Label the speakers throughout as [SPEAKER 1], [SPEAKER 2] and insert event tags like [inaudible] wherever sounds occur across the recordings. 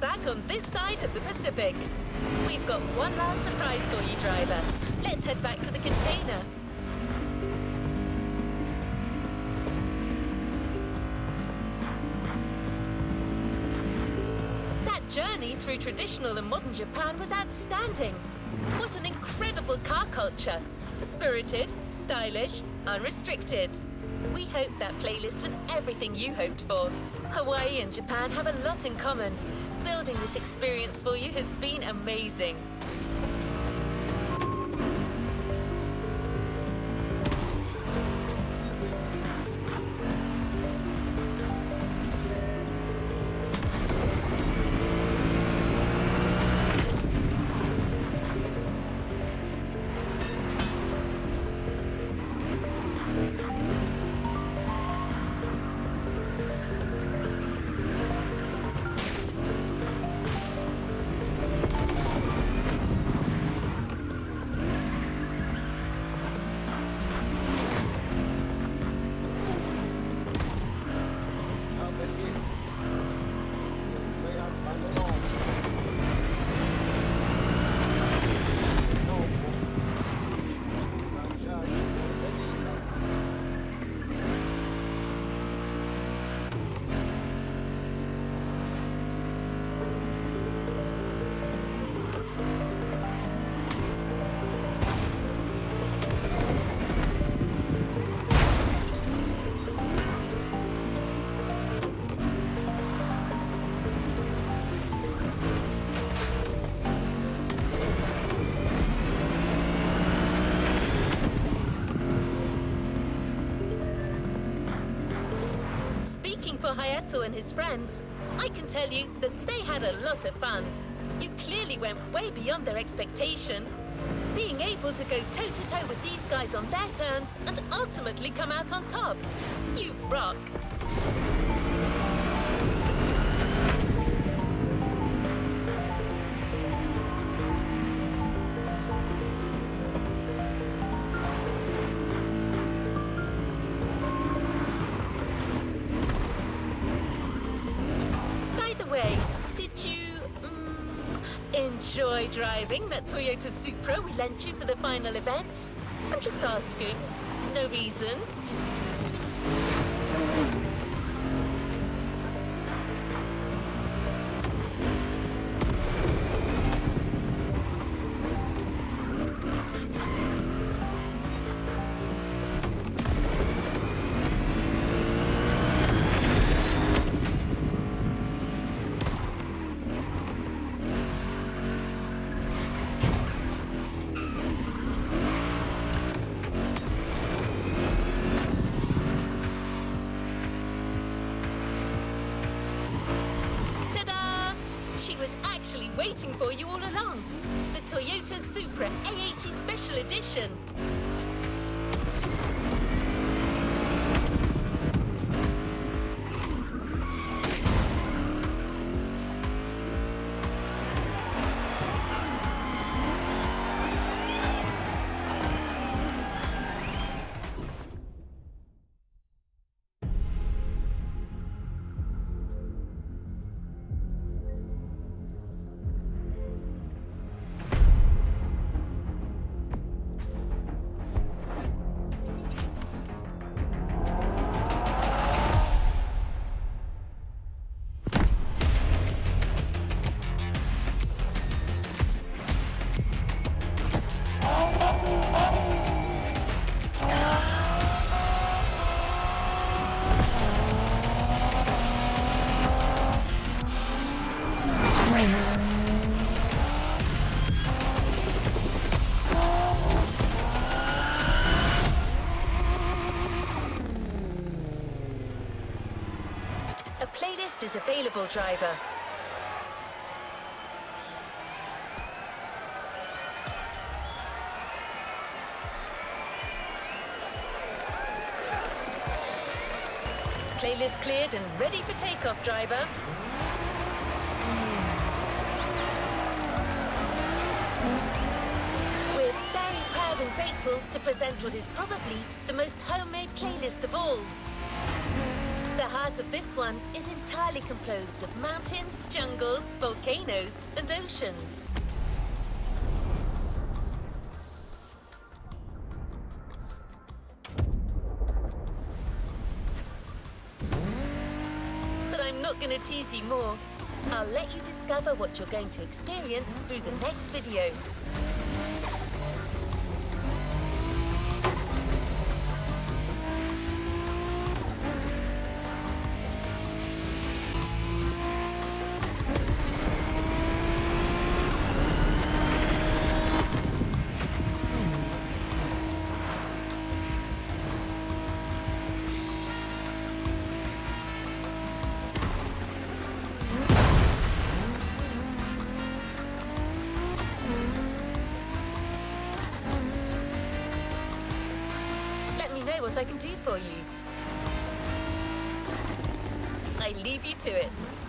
[SPEAKER 1] Welcome back on this side of the Pacific. We've got one last surprise for you, driver. Let's head back to the container. That journey through traditional and modern Japan was outstanding. What an incredible car culture. Spirited, stylish, unrestricted. We hope that playlist was everything you hoped for. Hawaii and Japan have a lot in common. Building this experience for you has been amazing. Hayato and his friends, I can tell you that they had a lot of fun. You clearly went way beyond their expectation. Being able to go toe-to-toe -toe with these guys on their terms and ultimately come out on top. You rock! Driving that Toyota Supra we lent you for the final event? I'm just asking. No reason. Special available, driver. Playlist cleared and ready for takeoff, driver. We're very proud and grateful to present what is probably the most homemade playlist of all. The heart of this one is entirely composed of mountains, jungles, volcanoes, and oceans. But I'm not going to tease you more. I'll let you discover what you're going to experience through the next video. What I can do for you. I leave you to it.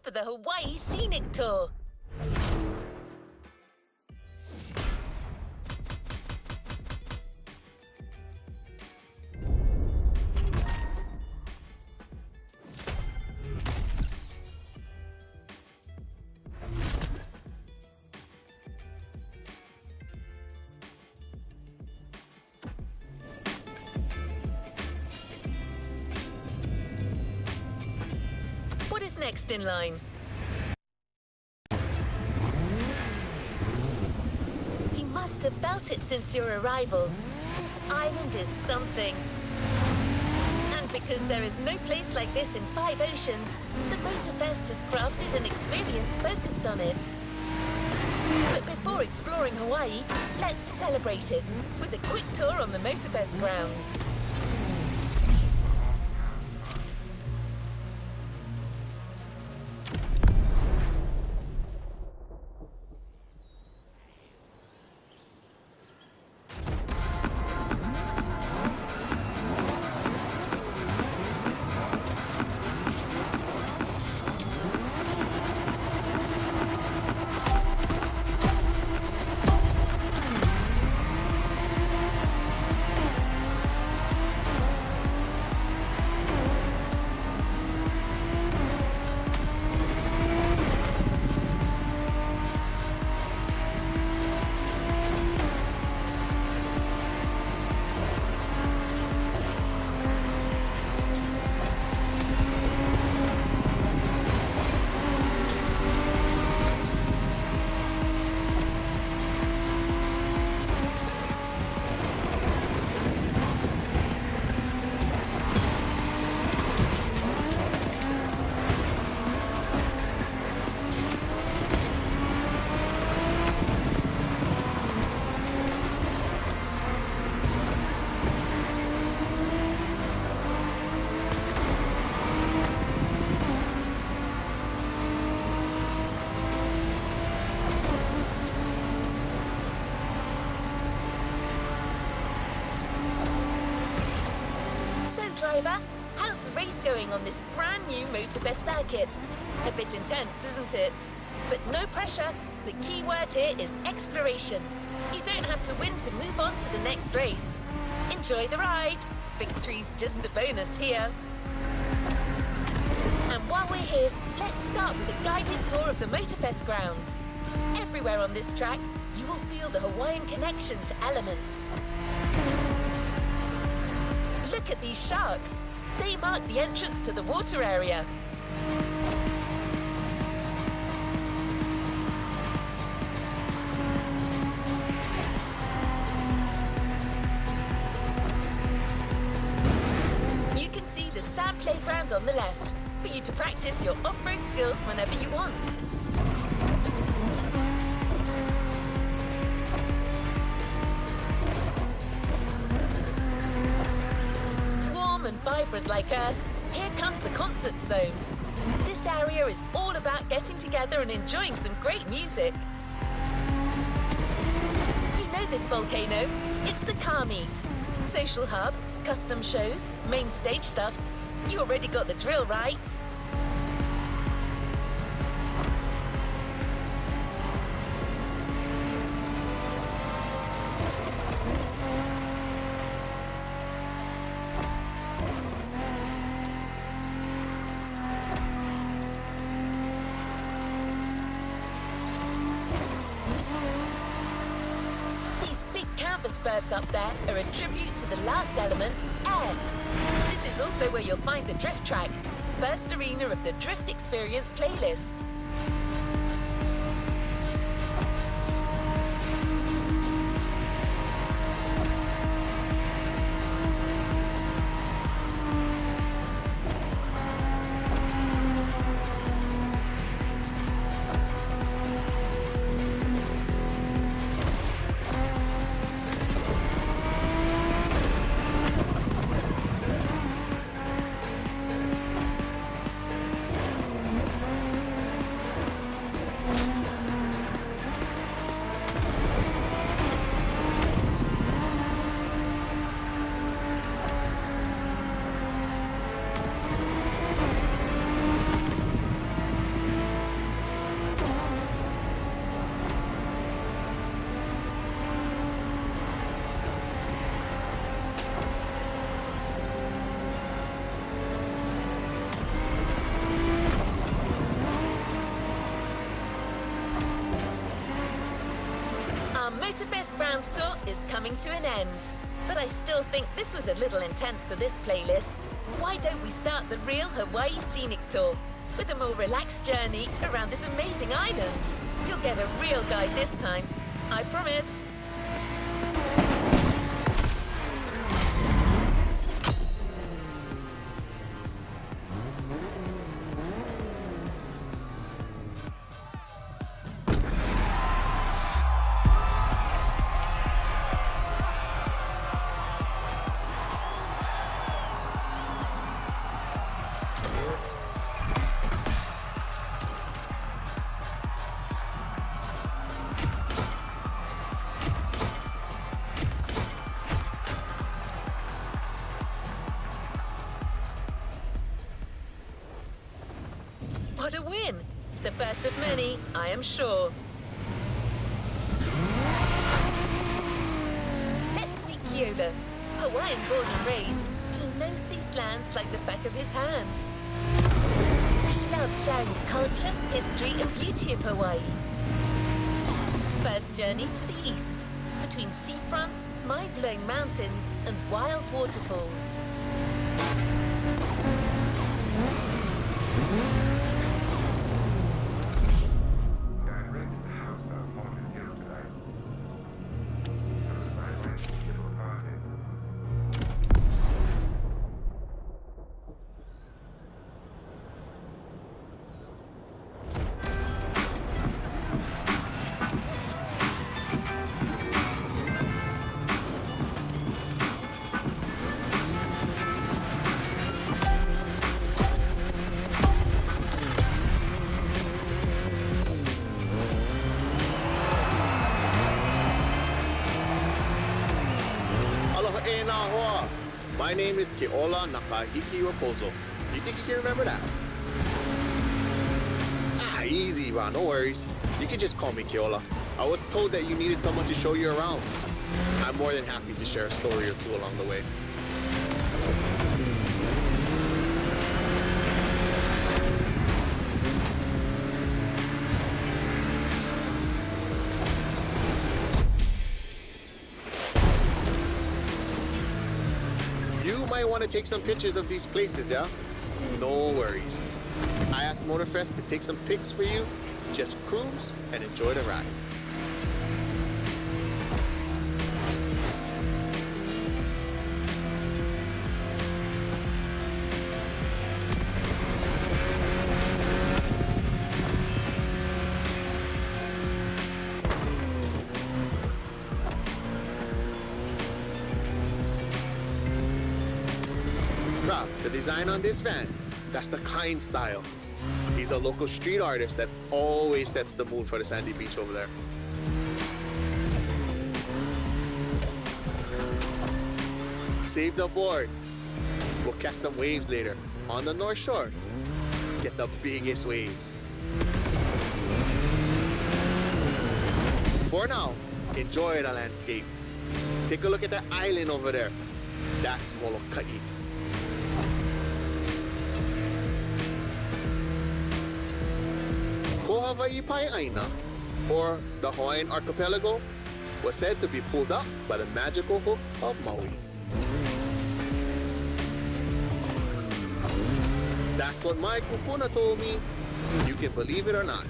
[SPEAKER 1] For the Hawaii Scenic Tour. In line? You must have felt it since your arrival. This island is something. And because there is no place like this in five oceans, the Motorfest has crafted an experience focused on it. But before exploring Hawaii, let's celebrate it with a quick tour on the Motorfest grounds. Going on this brand new Motorfest circuit? A bit intense, isn't it? But no pressure. The key word here is exploration. You don't have to win to move on to the next race. Enjoy the ride. Victory's just a bonus here. And while we're here, let's start with a guided tour of the Motorfest grounds. Everywhere on this track, you will feel the Hawaiian connection to elements. Look at these sharks. They mark the entrance to the water area. You can see the sand playground on the left for you to practice your off-road skills whenever you want. Vibrant like Earth, here comes the concert zone. This area is all about getting together and enjoying some great music. You know this volcano. It's the car meet. Social hub, custom shows, main stage stuffs. You already got the drill, right? The Drift Experience playlist. Our Best Brown tour is coming to an end. But I still think this was a little intense for this playlist. Why don't we start the real Hawaii Scenic Tour with a more relaxed journey around this amazing island? You'll get a real guide this time. I promise. First of many, I am sure. Let's meet Keola. Hawaiian born and raised, he knows these lands like the back of his hand. He loves sharing the culture, history, and beauty of Hawaii. First journey to the east, between seafronts, mind-blowing mountains, and wild waterfalls.
[SPEAKER 2] My name is Keola Nakahiki Raposo. You think you can remember that? Ah, easy, Ron. No worries. You can just call me Keola. I was told that you needed someone to show you around. I'm more than happy to share a story or two along the way. To take some pictures of these places, yeah? No worries. I asked Motorfest to take some pics for you. Just cruise and enjoy the ride. Design on this van, that's the kind style. He's a local street artist that always sets the mood for the sandy beach over there. Save the board. We'll catch some waves later on the North Shore. Get the biggest waves. For now, enjoy the landscape. Take a look at that island over there. That's Molokai. Hawaii Aina, or the Hawaiian archipelago, was said to be pulled up by the magical hook of Maui. That's what my kupuna told me. You can believe it or not.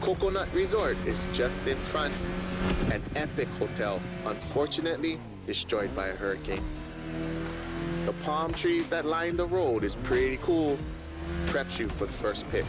[SPEAKER 2] Coconut Resort is just in front. An epic hotel, unfortunately destroyed by a hurricane. The palm trees that line the road is pretty cool. Preps you for the first pit.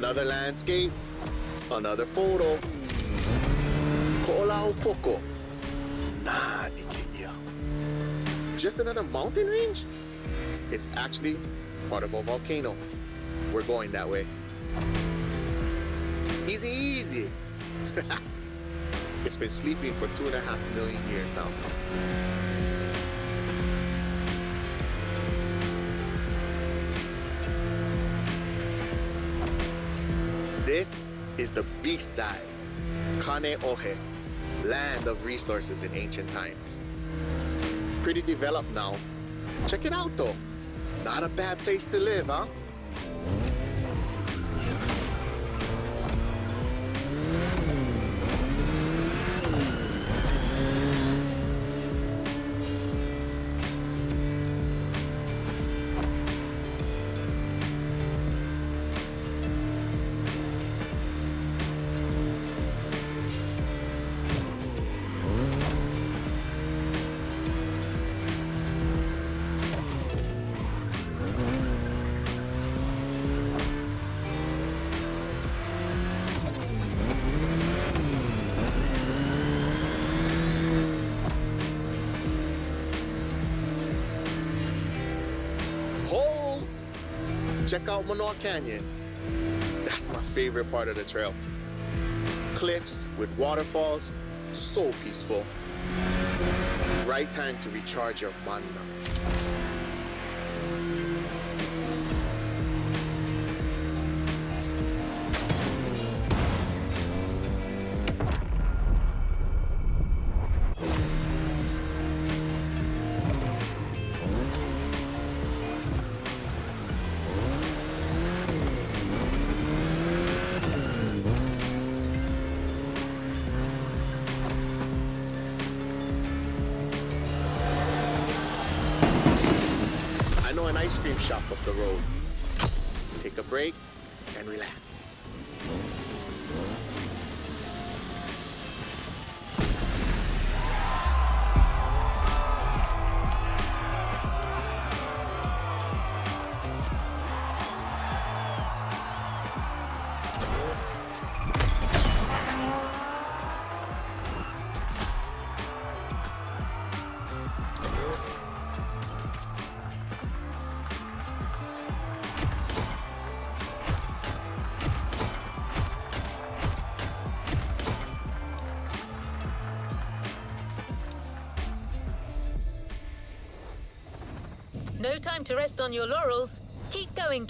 [SPEAKER 2] Another landscape, another photo. Ko'olau Poko. Nani kaya? Just another mountain range? It's actually part of a volcano. We're going that way. Easy, easy. [laughs] it's been sleeping for two and a half million years now. Is the beast side, Kaneohe, land of resources in ancient times. Pretty developed now. Check it out though. Not a bad place to live, huh? Check out Manoa Canyon. That's my favorite part of the trail. Cliffs with waterfalls, so peaceful. Right time to recharge your mana. And relax.
[SPEAKER 1] Time to rest on your laurels. Keep going.